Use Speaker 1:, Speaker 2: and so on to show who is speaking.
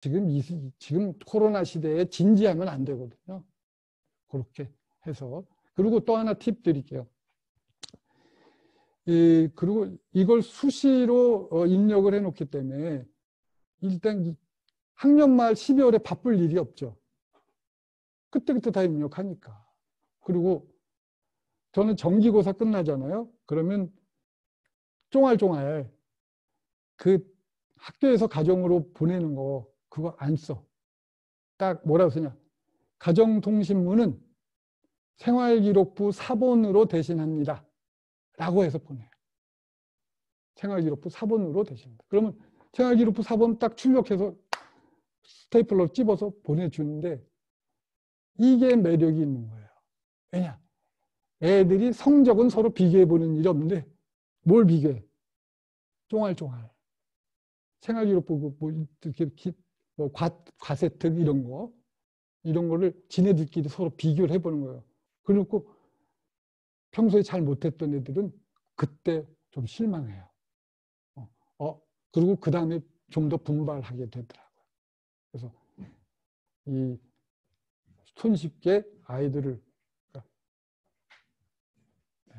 Speaker 1: 지금 이, 지금 코로나 시대에 진지하면 안 되거든요. 그렇게 해서 그리고 또 하나 팁 드릴게요. 이, 그리고 이걸 수시로 어, 입력을 해놓기 때문에 일단 학년 말 12월에 바쁠 일이 없죠. 그때그때 다 입력하니까. 그리고 저는 정기고사 끝나잖아요. 그러면 쫑알쫑알 그 학교에서 가정으로 보내는 거 그거 안 써. 딱 뭐라고 쓰냐. 가정통신문은 생활기록부 사본으로 대신합니다. 라고 해서 보내요. 생활기록부 사본으로 대신합니다. 그러면 생활기록부 사본 딱 출력해서 스테이플러 찝어서 보내주는데 이게 매력이 있는 거예요. 왜냐? 애들이 성적은 서로 비교해보는 일이 없는데 뭘 비교해? 쫑알쫑알. 생활기록부 뭐 이렇게 뭐 과, 과세특 이런 거 이런 거를 지네들끼리 서로 비교를 해보는 거예요. 그리고 평소에 잘 못했던 애들은 그때 좀 실망해요. 어, 어 그리고 그 다음에 좀 더 분발하게 되더라고요. 그래서 이 손쉽게 아이들을 네,